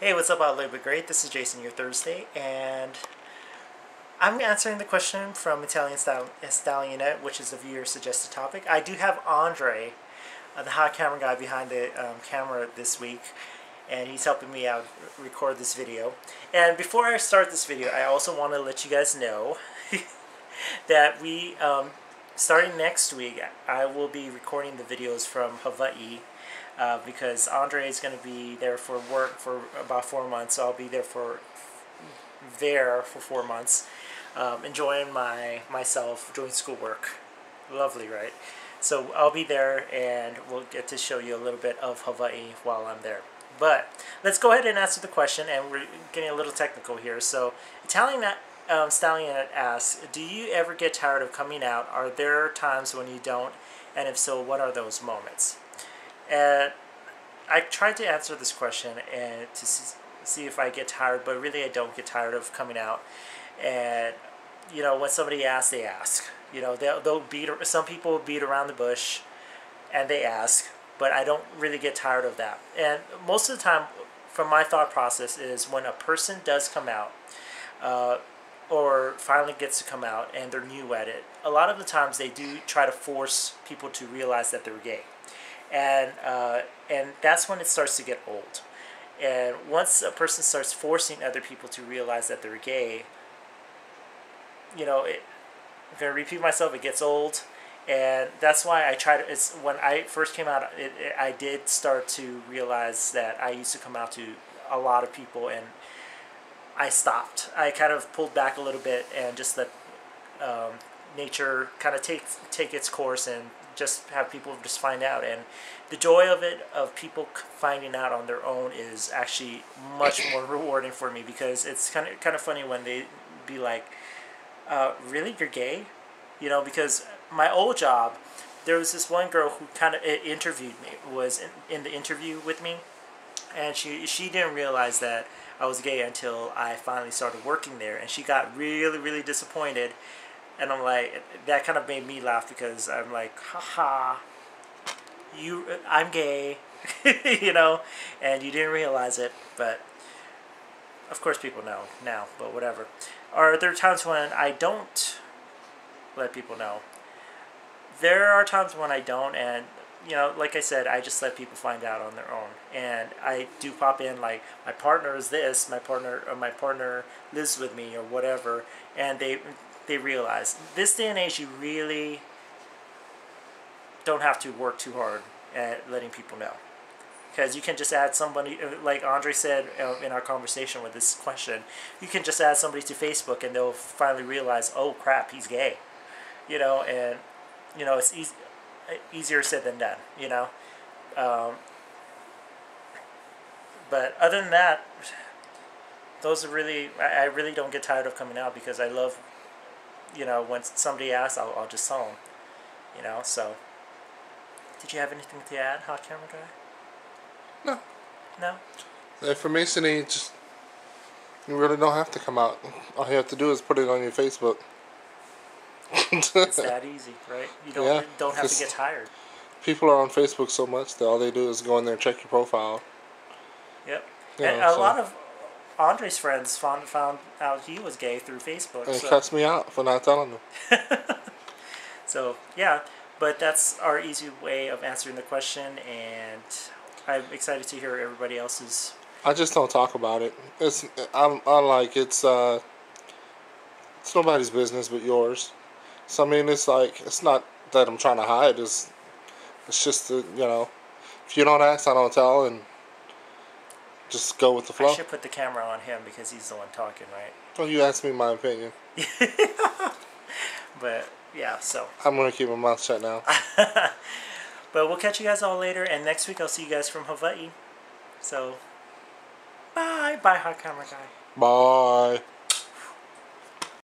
Hey, what's up, Out Late But Great? This is Jason, your Thursday, and I'm answering the question from Italian Stallionette, which is a viewer suggested topic. I do have Andre, uh, the hot camera guy behind the um, camera this week, and he's helping me out record this video. And before I start this video, I also want to let you guys know that we, um, starting next week, I will be recording the videos from Hawaii uh, because Andre is going to be there for work for about four months. So I'll be there for there for four months, um, enjoying my myself, doing schoolwork. Lovely, right? So I'll be there, and we'll get to show you a little bit of Hawaii while I'm there. But let's go ahead and answer the question, and we're getting a little technical here. So Italian um, Stallion asks, do you ever get tired of coming out? Are there times when you don't? And if so, what are those moments? And I tried to answer this question and to see if I get tired, but really I don't get tired of coming out. And you know, when somebody asks, they ask. You know, they'll, they'll beat. Some people beat around the bush, and they ask. But I don't really get tired of that. And most of the time, from my thought process, is when a person does come out. Uh, or finally gets to come out and they're new at it, a lot of the times they do try to force people to realize that they're gay and uh, and that's when it starts to get old. And once a person starts forcing other people to realize that they're gay, you know, it, I'm gonna repeat myself. It gets old, and that's why I try to. It's when I first came out, it, it, I did start to realize that I used to come out to a lot of people, and I stopped. I kind of pulled back a little bit and just let um, nature kind of take take its course and just have people just find out. And the joy of it, of people finding out on their own, is actually much more rewarding for me because it's kind of kind of funny when they be like, uh, "Really, you're gay?" You know, because my old job, there was this one girl who kind of interviewed me, was in, in the interview with me, and she she didn't realize that I was gay until I finally started working there, and she got really really disappointed and I'm like, that kind of made me laugh because I'm like, haha, you, I'm gay, you know, and you didn't realize it, but of course people know now, but whatever. Are there times when I don't let people know? There are times when I don't, and you know, like I said, I just let people find out on their own, and I do pop in like my partner is this, my partner, or my partner lives with me, or whatever, and they they realize this day and age you really don't have to work too hard at letting people know. Because you can just add somebody uh, like andre said uh, in our conversation with this question you can just add somebody to facebook and they'll finally realize oh crap he's gay. You know and you know it's easy, easier said than done you know um, but other than that those are really I, I really don't get tired of coming out because i love you know, when somebody asks, I'll, I'll just tell them, you know, so. Did you have anything to add, Hot Camera Guy? No. No? For information age, you really don't have to come out. All you have to do is put it on your Facebook. it's that easy, right? You don't, yeah, don't have to get tired. People are on Facebook so much that all they do is go in there and check your profile. Yep. You and know, a so. lot of Andre's friends found found out he was gay through Facebook. And so. cuts me out for not telling them. so yeah, but that's our easy way of answering the question, and I'm excited to hear everybody else's. I just don't talk about it. It's I'm, I'm like it's uh, it's nobody's business but yours. So I mean, it's like it's not that I'm trying to hide. It's it's just that you know, if you don't ask, I don't tell, and just go with the flow. I should put the camera on him because he's the one talking, right? Well, you asked me my opinion. but yeah, so I'm gonna keep my mouth shut now. but we'll catch you guys all later, and next week I'll see you guys from Hawaii. So, bye, bye, hot camera guy. Bye.